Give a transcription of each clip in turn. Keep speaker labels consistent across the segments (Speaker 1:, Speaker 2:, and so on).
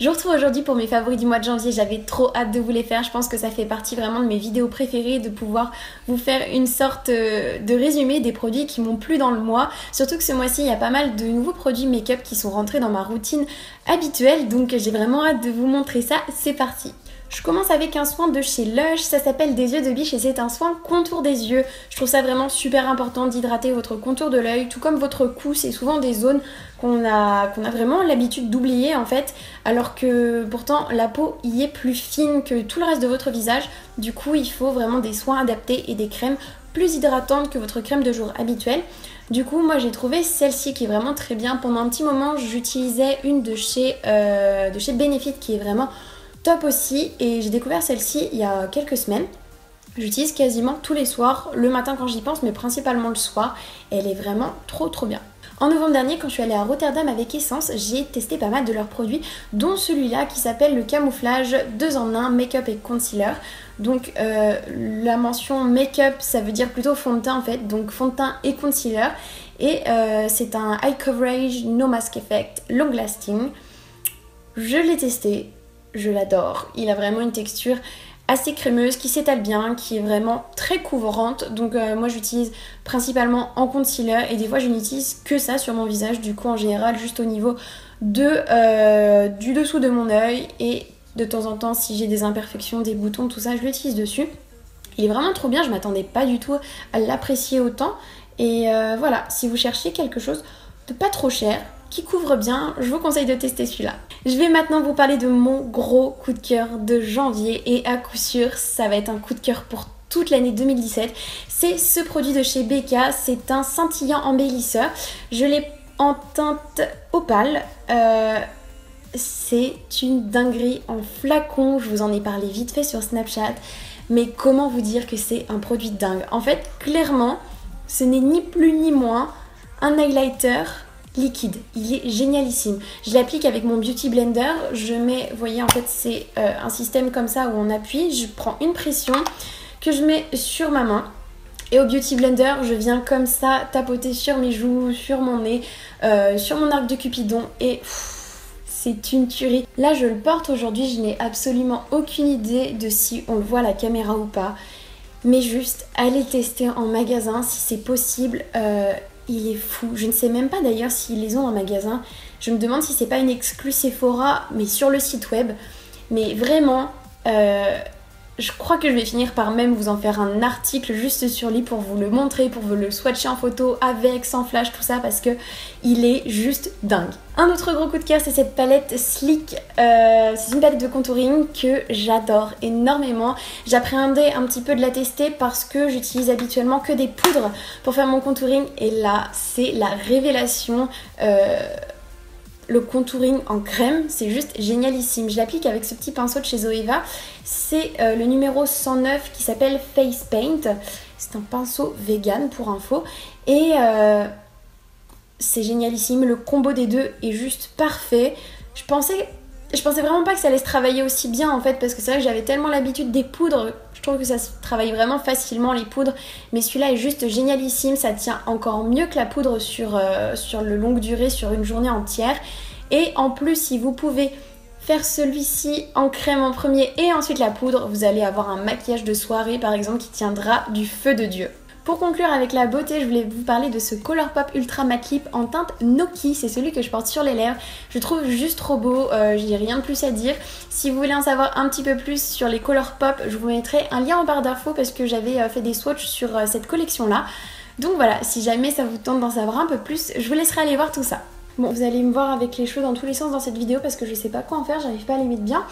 Speaker 1: Je vous retrouve aujourd'hui pour mes favoris du mois de janvier. J'avais trop hâte de vous les faire. Je pense que ça fait partie vraiment de mes vidéos préférées de pouvoir vous faire une sorte euh, de résumé des produits qui m'ont plu dans le mois. Surtout que ce mois-ci, il y a pas mal de nouveaux produits make-up qui sont rentrés dans ma routine habituelle. Donc j'ai vraiment hâte de vous montrer ça. C'est parti. Je commence avec un soin de chez Lush, ça s'appelle des yeux de biche et c'est un soin contour des yeux. Je trouve ça vraiment super important d'hydrater votre contour de l'œil, tout comme votre cou, c'est souvent des zones qu'on a, vraiment l'habitude d'oublier en fait, alors que pourtant la peau y est plus fine que tout le reste de votre visage. Du coup, il faut vraiment des soins adaptés et des crèmes plus hydratantes que votre crème de jour habituelle. Du coup, moi j'ai trouvé celle-ci qui est vraiment très bien. Pendant un petit moment, j'utilisais une de chez, euh, de chez Benefit qui est vraiment top aussi. Et j'ai découvert celle-ci il y a quelques semaines. J'utilise quasiment tous les soirs, le matin quand j'y pense, mais principalement le soir. Elle est vraiment trop trop bien. En novembre dernier, quand je suis allée à Rotterdam avec Essence, j'ai testé pas mal de leurs produits, dont celui-là qui s'appelle le camouflage 2 en 1 make-up et concealer. Donc euh, la mention make-up, ça veut dire plutôt fond de teint en fait, donc fond de teint et concealer. Et euh, c'est un high coverage, no mask effect, long lasting. Je l'ai testé, je l'adore. Il a vraiment une texture assez crémeuse, qui s'étale bien, qui est vraiment très couvrante. Donc euh, moi j'utilise principalement en concealer et des fois je n'utilise que ça sur mon visage. Du coup en général juste au niveau euh, du dessous de mon œil et de temps en temps si j'ai des imperfections, des boutons, tout ça je l'utilise dessus. Il est vraiment trop bien, je m'attendais pas du tout à l'apprécier autant. Et euh, voilà, si vous cherchez quelque chose de pas trop cher, qui couvre bien, je vous conseille de tester celui-là. Je vais maintenant vous parler de mon gros coup de cœur de janvier et à coup sûr ça va être un coup de cœur pour toute l'année 2017. C'est ce produit de chez Becca, c'est un scintillant embellisseur. Je l'ai en teinte opale. Euh, c'est une dinguerie en flacon, je vous en ai parlé vite fait sur Snapchat. Mais comment vous dire que c'est un produit dingue? En fait, clairement, ce n'est ni plus ni moins un highlighter liquide. Il est génialissime. Je l'applique avec mon Beauty Blender. Je mets, vous voyez, en fait, c'est euh, un système comme ça où on appuie. Je prends une pression que je mets sur ma main. Et au Beauty Blender, je viens comme ça tapoter sur mes joues, sur mon nez, euh, sur mon arc de Cupidon et c'est une tuerie. Là, je le porte aujourd'hui, je n'ai absolument aucune idée de si on le voit à la caméra ou pas. Mais juste, allez tester en magasin si c'est possible. Euh, il est fou. Je ne sais même pas d'ailleurs s'ils les ont en magasin. Je me demande si c'est pas une exclus Sephora, mais sur le site web. Mais vraiment, euh, je crois que je vais finir par même vous en faire un article juste sur lui pour vous le montrer, pour vous le swatcher en photo avec, sans flash, tout ça, parce que il est juste dingue. Un autre gros coup de cœur, c'est cette palette Slick. Euh, c'est une palette de contouring que j'adore énormément. J'appréhendais un petit peu de la tester parce que j'utilise habituellement que des poudres pour faire mon contouring. Et là, c'est la révélation. Euh, le contouring en crème, c'est juste génialissime. Je l'applique avec ce petit pinceau de chez Zoeva. C'est euh, le numéro 109 qui s'appelle Face Paint. C'est un pinceau vegan pour info. Et euh, c'est génialissime. Le combo des deux est juste parfait. Je pensais, je pensais vraiment pas que ça allait se travailler aussi bien en fait parce que c'est vrai que j'avais tellement l'habitude des poudres. Je trouve que ça se travaille vraiment facilement les poudres. Mais celui-là est juste génialissime. Ça tient encore mieux que la poudre sur, euh, sur le longue durée, sur une journée entière. Et en plus, si vous pouvez faire celui-ci en crème en premier et ensuite la poudre, vous allez avoir un maquillage de soirée par exemple qui tiendra du feu de Dieu. Pour conclure avec la beauté, je voulais vous parler de ce Colourpop Ultra Matte Lip en teinte Noki. C'est celui que je porte sur les lèvres. Je trouve juste trop beau, euh, j'ai rien de plus à dire. Si vous voulez en savoir un petit peu plus sur les Colourpop, je vous mettrai un lien en barre d'infos parce que j'avais euh, fait des swatchs sur euh, cette collection là. Donc voilà, si jamais ça vous tente d'en savoir un peu plus, je vous laisserai aller voir tout ça. Bon, vous allez me voir avec les cheveux dans tous les sens dans cette vidéo parce que je sais pas quoi en faire, j'arrive pas à les mettre bien.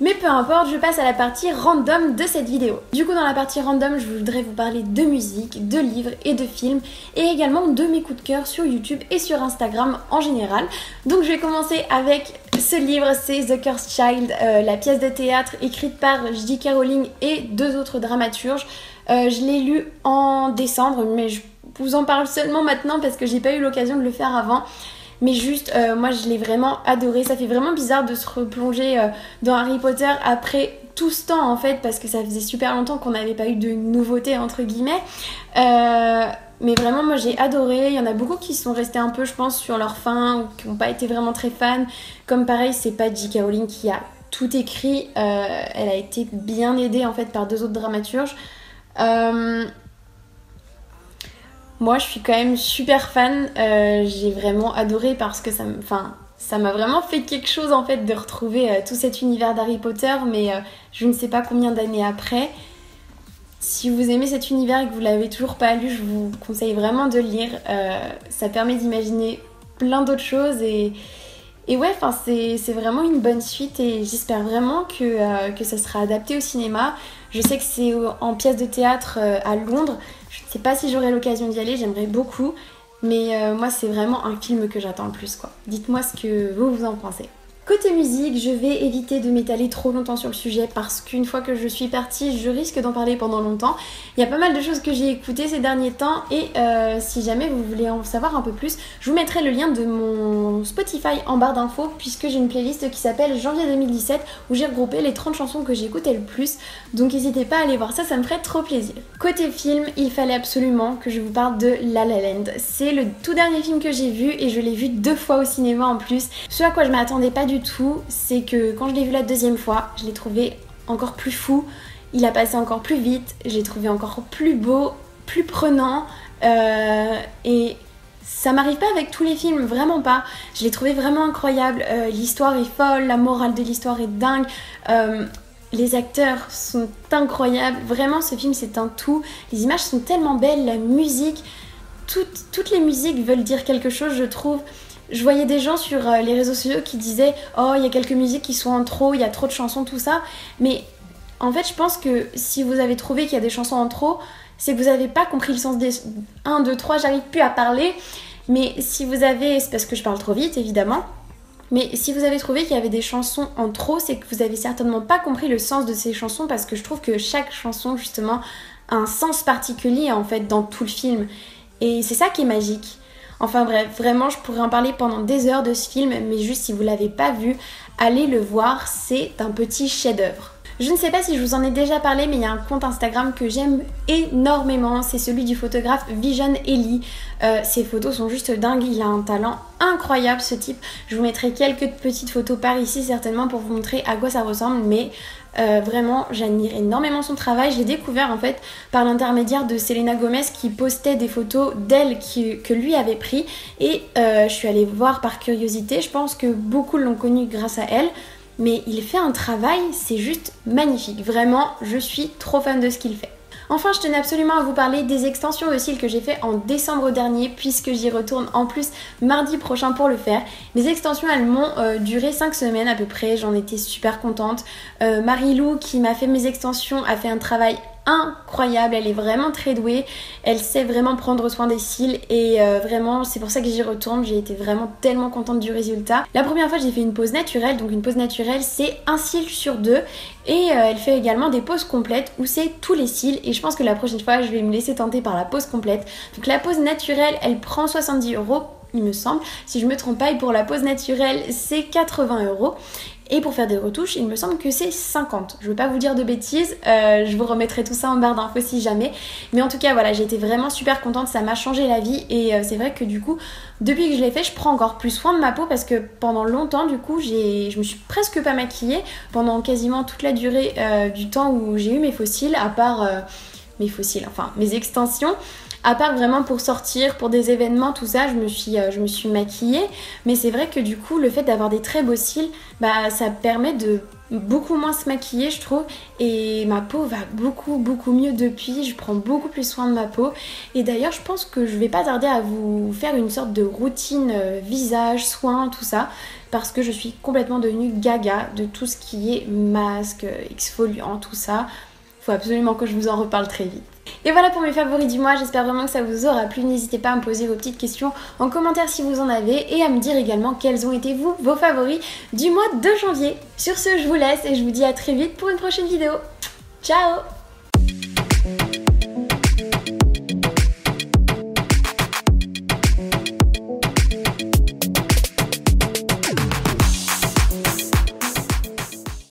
Speaker 1: Mais peu importe, je passe à la partie random de cette vidéo. Du coup, dans la partie random, je voudrais vous parler de musique, de livres et de films et également de mes coups de cœur sur YouTube et sur Instagram en général. Donc, je vais commencer avec ce livre, c'est The Cursed Child, euh, la pièce de théâtre écrite par J.K. Rowling et deux autres dramaturges. Euh, je l'ai lu en décembre, mais je vous en parle seulement maintenant parce que j'ai pas eu l'occasion de le faire avant. Mais juste, euh, moi je l'ai vraiment adoré. Ça fait vraiment bizarre de se replonger euh, dans Harry Potter après tout ce temps en fait, parce que ça faisait super longtemps qu'on n'avait pas eu de nouveautés entre guillemets. Euh, Mais vraiment, moi j'ai adoré. Il y en a beaucoup qui sont restés un peu, je pense, sur leur fin ou qui n'ont pas été vraiment très fans. Comme pareil, c'est pas J.K. Rowling qui a tout écrit. Elle a été bien aidée en fait par deux autres dramaturges. Euh, moi, je suis quand même super fan. Euh, j'ai vraiment adoré parce que ça. Enfin, ça m'a vraiment fait quelque chose en fait de retrouver tout cet univers d'Harry Potter, mais je ne sais pas combien d'années après. Si vous aimez cet univers et que vous l'avez toujours pas lu, je vous conseille vraiment de le lire. ça permet d'imaginer plein d'autres choses et, et ouais, enfin c'est vraiment une bonne suite et j'espère vraiment que, euh, que ça sera adapté au cinéma. Je sais que c'est en pièce de théâtre euh, à Londres. Sais pas si j'aurai l'occasion d'y aller, j'aimerais beaucoup. Mais euh, moi c'est vraiment un film que j'attends le plus quoi. Dites-moi ce que vous vous en pensez. Côté musique, je vais éviter de m'étaler trop longtemps sur le sujet parce qu'une fois que je suis partie, je risque d'en parler pendant longtemps. Il y a pas mal de choses que j'ai écoutées ces derniers temps et euh, si jamais vous voulez en savoir un peu plus, je vous mettrai le lien de mon Spotify en barre d'infos puisque j'ai une playlist qui s'appelle janvier 2017 où j'ai regroupé les 30 chansons que j'ai écoutées le plus. Donc n'hésitez pas à aller voir ça, ça me ferait trop plaisir. Côté film, il fallait absolument que je vous parle de La La Land. C'est le tout dernier film que j'ai vu et je l'ai vu deux fois au cinéma en plus. Ce à quoi je m'attendais pas du tout, c'est que quand je l'ai vu la deuxième fois, je l'ai trouvé encore plus fou. Il a passé encore plus vite, j'ai trouvé encore plus beau, plus prenant. Euh, et ça m'arrive pas avec tous les films, vraiment pas. Je l'ai trouvé vraiment incroyable. Euh, l'histoire est folle, la morale de l'histoire est dingue. Euh, les acteurs sont incroyables. Vraiment, ce film, c'est un tout. Les images sont tellement belles, la musique. toutes les musiques veulent dire quelque chose, je trouve je voyais des gens sur euh, les réseaux sociaux qui disaient Oh, il y a quelques musiques qui sont en trop, il y a trop de chansons, tout ça. Mais en fait, je pense que si vous avez trouvé qu'il y a des chansons en trop, c'est que vous n'avez pas compris le sens des 1, 2, 3, j'arrive plus à parler. Mais si vous avez, c'est parce que je parle trop vite évidemment, mais si vous avez trouvé qu'il y avait des chansons en trop, c'est que vous avez certainement pas compris le sens de ces chansons parce que je trouve que chaque chanson justement a un sens particulier en fait dans tout le film. Et c'est ça qui est magique. Enfin bref, vraiment, je pourrais en parler pendant des heures de ce film, mais juste si vous l'avez pas vu, allez le voir, c'est un petit chef-d'œuvre. Je ne sais pas si je vous en ai déjà parlé, mais il y a un compte Instagram que j'aime énormément. C'est celui du photographe Vision Ellie. Euh, ses photos sont juste dingues. Il a un talent incroyable, ce type. Je vous mettrai quelques petites photos par ici, certainement, pour vous montrer à quoi ça ressemble. Mais euh, vraiment, j'admire énormément son travail. Je l'ai découvert en fait par l'intermédiaire de Selena Gomez qui postait des photos d'elle que lui avait pris. Et euh, je suis allée voir par curiosité. Je pense que beaucoup l'ont connu grâce à elle mais il fait un travail, c'est juste magnifique. Vraiment, je suis trop fan de ce qu'il fait. Enfin, je tenais absolument à vous parler des extensions de cils que j'ai fait en décembre dernier, puisque j'y retourne en plus mardi prochain pour le faire. Les extensions, elles m'ont euh, duré 5 semaines à peu près, j'en étais super contente. Euh, Marie-Lou, qui m'a fait mes extensions, a fait un travail incroyable, elle est vraiment très douée, elle sait vraiment prendre soin des cils et euh, vraiment c'est pour ça que j'y retourne, j'ai été vraiment tellement contente du résultat. La première fois j'ai fait une pose naturelle, donc une pose naturelle c'est un cil sur deux et euh, elle fait également des poses complètes où c'est tous les cils et je pense que la prochaine fois je vais me laisser tenter par la pose complète. Donc la pose naturelle elle prend 70 euros il me semble. Si je me trompe pas, et pour la pose naturelle, c'est 80 euros. Et pour faire des retouches, il me semble que c'est 50. Je veux pas vous dire de bêtises, euh, je vous remettrai tout ça en barre d'infos si jamais. Mais en tout cas, voilà, j'ai été vraiment super contente, ça m'a changé la vie. Et euh, c'est vrai que du coup, depuis que je l'ai fait, je prends encore plus soin de ma peau parce que pendant longtemps, du coup, je me suis presque pas maquillée pendant quasiment toute la durée euh, du temps où j'ai eu mes fossiles, à part mes fossiles, enfin mes extensions. À part vraiment pour sortir, pour des événements, tout ça, je me suis, euh, je me suis maquillée. Mais c'est vrai que du coup, le fait d'avoir des très beaux cils, bah, ça permet de beaucoup moins se maquiller, je trouve. Et ma peau va beaucoup, beaucoup mieux depuis. Je prends beaucoup plus soin de ma peau. Et d'ailleurs, je pense que je vais pas tarder à vous faire une sorte de routine euh, visage, soins, tout ça. Parce que je suis complètement devenue gaga de tout ce qui est masque, exfoliant, tout ça. Faut absolument que je vous en reparle très vite. Et voilà pour mes favoris du mois, j'espère vraiment que ça vous aura plu. N'hésitez pas à me poser vos petites questions en commentaire si vous en avez et à me dire également quels ont été vos favoris du mois de janvier. Sur ce, je vous laisse et je vous dis à très vite pour une prochaine vidéo. Ciao